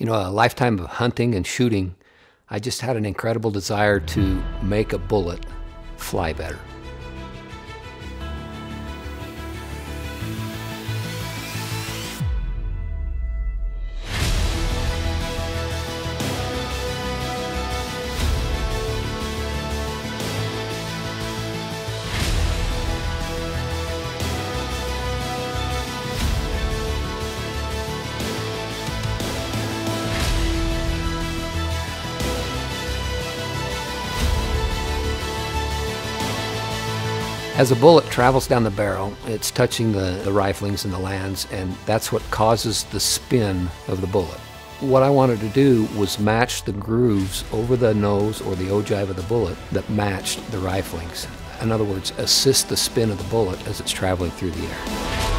You know, a lifetime of hunting and shooting, I just had an incredible desire to make a bullet fly better. As a bullet travels down the barrel, it's touching the, the riflings and the lands, and that's what causes the spin of the bullet. What I wanted to do was match the grooves over the nose or the ogive of the bullet that matched the riflings. In other words, assist the spin of the bullet as it's traveling through the air.